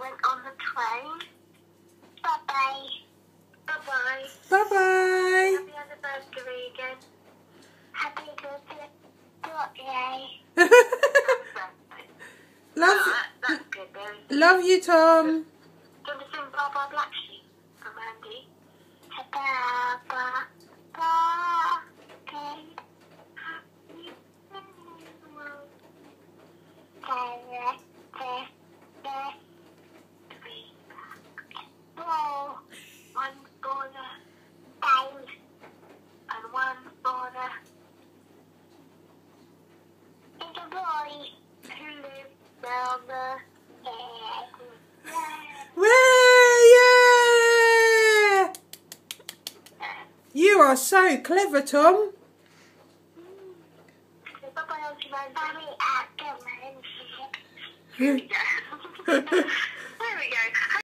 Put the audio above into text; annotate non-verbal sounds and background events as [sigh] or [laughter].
went on the train. Bye bye. Bye bye. Bye bye. Happy anniversary again. Happy birthday. birthday. [laughs] love, Oh, good, love you, Thom. Do you want to sing Baa Baa Black Sheep from Andy? Blah You are so clever, Thom. [laughs] [laughs] [laughs]